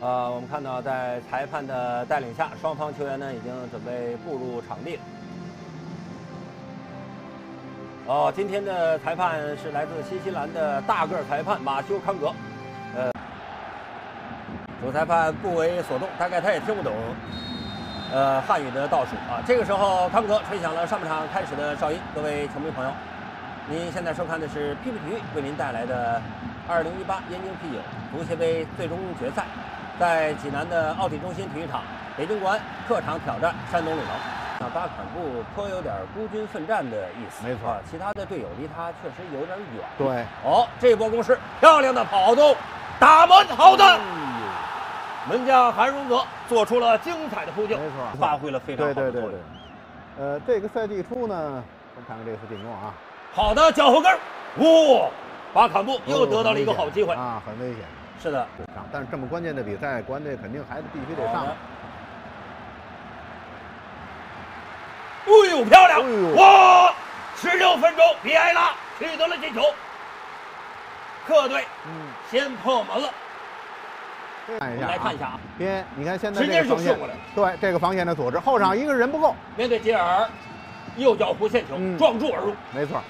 呃，我们看到在裁判的带领下，双方球员呢已经准备步入场地了。哦，今天的裁判是来自新西兰的大个裁判马修康格。呃，主裁判不为所动，大概他也听不懂，呃，汉语的倒数啊。这个时候，康格吹响了上半场开始的哨音。各位球迷朋友，您现在收看的是 PP 体育为您带来的2018燕京啤酒足协杯最终决赛。在济南的奥体中心体育场，北京国安客场挑战山东鲁能。那巴坎布颇有点孤军奋战的意思，没错。其他的队友离他确实有点远。对，哦，这波攻势漂亮的跑动，打门好的，门将韩荣泽做出了精彩的扑救，没错，发挥了非常好的作用。呃，这个赛季初呢，我看看这次进攻啊，好的脚后跟，哇，巴坎布又得到了一个好机会啊，很危险。是的，上，但是这么关键的比赛，国安队肯定还是必须得上。哎呦，漂亮！哇，十六分钟，比埃拉取得了进球，客队嗯先破门了。看一下，来看一下啊，边，你看现在这个防线，对这个防线的组织，后场一个人不够。面对吉尔，右脚弧线球撞柱而入，没错。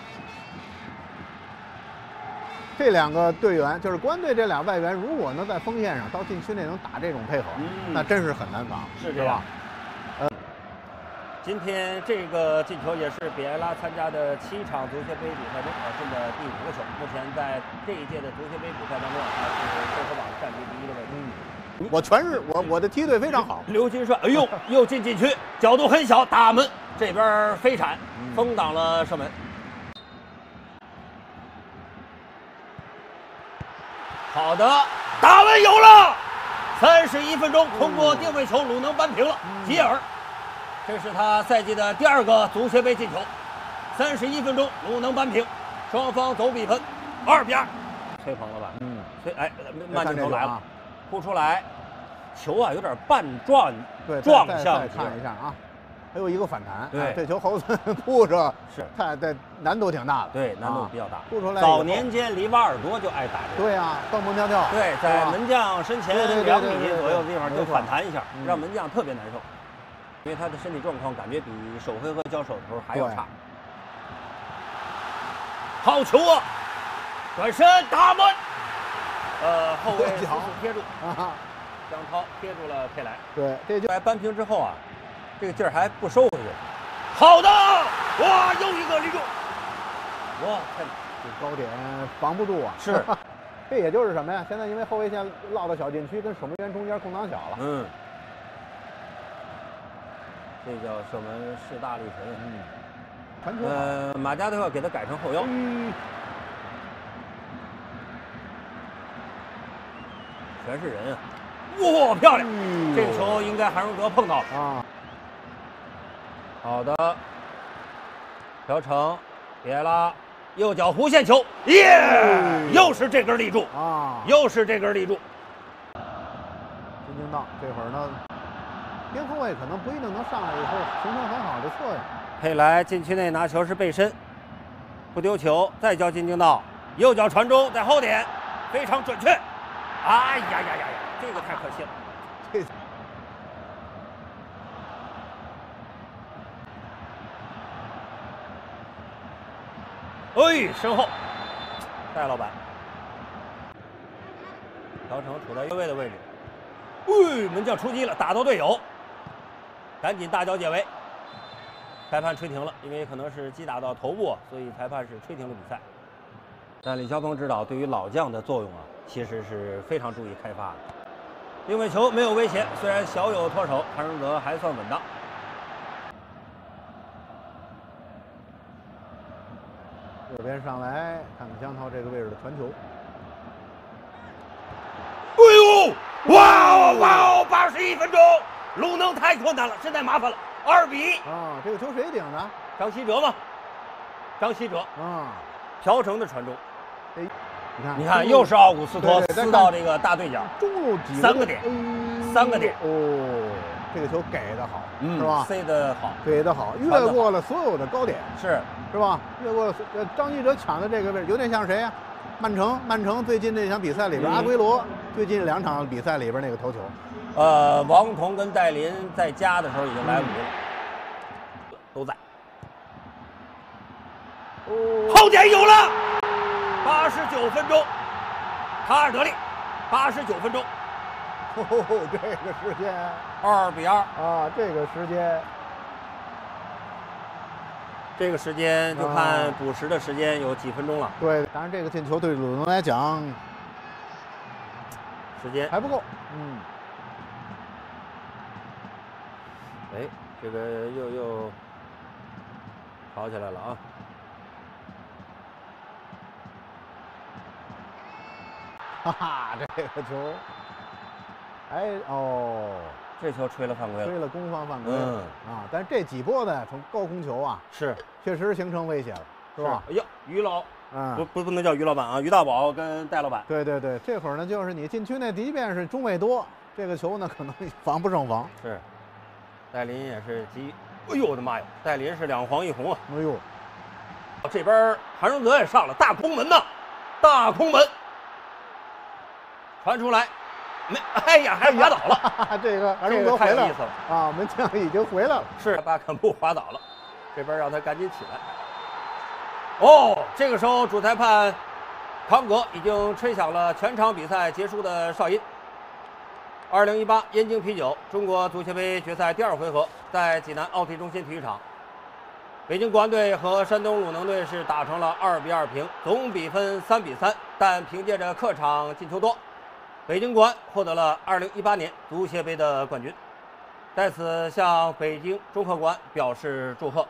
这两个队员就是国安队这俩外援，如果能在锋线上到禁区内能打这种配合，那真是很难防，是这样。呃，今天这个进球也是比埃拉参加的七场足协杯比赛中啊进的第五个球。目前在这一届的足协杯比赛当中，他是收球榜占据第一的位置。嗯，我全是我我的梯队非常好。刘金帅，哎呦，又进禁区，角度很小，打门这边飞铲封挡了射门。好的，打完油了！三十一分钟，通过定位球，鲁能扳平了吉尔，这是他赛季的第二个足协杯进球。三十一分钟，鲁能扳平，双方走比分，二比二。吹捧了吧？嗯，吹，哎，慢镜头来了，扑出来，球啊有点半转撞向，看一下啊。还有一个反弹，对，这球猴子 扑着是。太这难度挺大的，对，难度比较大。扑出来，早年间里瓦尔多就爱打这个，对啊，蹦蹦跳跳，对，在门将身前两米左右的地方就反弹一下，让门将特别难受，因为他的身体状况感觉比首回合交手的时候还要差。好球啊！转身打门，呃，后卫贴住，江涛贴住了佩莱，对，这就来扳平之后啊。这个劲儿还不收回去，好的，哇，又一个立柱，哇，这高点防不住啊！是，这也就是什么呀？现在因为后卫线落到小禁区，跟守门员中间空档小了。嗯，这叫射门势大力沉。嗯，传球。呃，马加特给他改成后腰。全是人啊！哇，漂亮！这个球应该韩荣德碰到了啊。好的，调成，别拉，右脚弧线球，耶！又是这根立柱啊！又是这根立柱。金京道这会儿呢，边后卫可能不一定能上来以后形成很好的作用。佩莱禁区内拿球是背身，不丢球，再交金京道，右脚传中在后点，非常准确。哎呀呀呀呀，这个太可惜了。这。哎，身后，戴老板，调成处在越位的位置。哎，门将出击了，打到队友，赶紧大脚解围。裁判吹停了，因为可能是击打到头部，所以裁判是吹停了比赛。但李霄鹏指导对于老将的作用啊，其实是非常注意开发的。定位球没有威胁，虽然小有脱手，韩荣泽还算稳当。上来看看江涛这个位置的传球。哎呦，哇哦哇哦！八十一分钟，鲁能太困难了，现在麻烦了，二比一啊！这个球谁顶的？张稀哲吗？张稀哲啊，朴成的传中。哎，你看，你看，又是奥古斯托撕到这个大对角，中路三个点，三个点哦。这个球给的好，是吧？塞的好，给的好，越过了所有的高点，是是吧？越过了张继哲抢的这个位置，有点像谁呀？曼城，曼城最近那场比赛里边，阿圭罗最近两场比赛里边那个头球。呃，王彤跟戴林在家的时候已经来五了，都在。哦，后点有了，八十九分钟，卡尔德利，八十九分钟，哦，这个时间二比二。啊，这个时间这个时间就啊看补时的时间有几分钟了，对，当然这个进球对鲁能来讲时间。还不够。嗯，哎，这个又又吵起来了啊！哈哈，这个球，哎哦，这球吹了犯规了，吹了攻方犯规嗯啊！但是这几波呢，从高空球啊，是确实形成威胁了，是吧？哎呀，于老不嗯，不不能叫于老板啊，于大宝跟戴老板。对对对，这会儿呢，就是你禁区内即便是中卫多，这个球呢可能 防不胜防。是，戴林也是急。哎呦我的妈呀！戴林是两黄一红啊！哎呦，这边韩荣泽也上了，大空门呐，大空门，传出来，没，哎呀，还滑倒了，这个太有意思了。啊，门将已经回来了。是巴坎布滑倒了，这边让他赶紧起来。哦，这个时候主裁判康格已经吹响了全场比赛结束的哨音。二零一八燕京啤酒中国足协杯决赛第二回合在济南奥体中心体育场，北京国安队和山东鲁能队是打成了二比二平，总比分三比三，但凭借着客场进球多，北京国安获得了二零一八年足协杯的冠军。在此向北京中赫国安表示祝贺。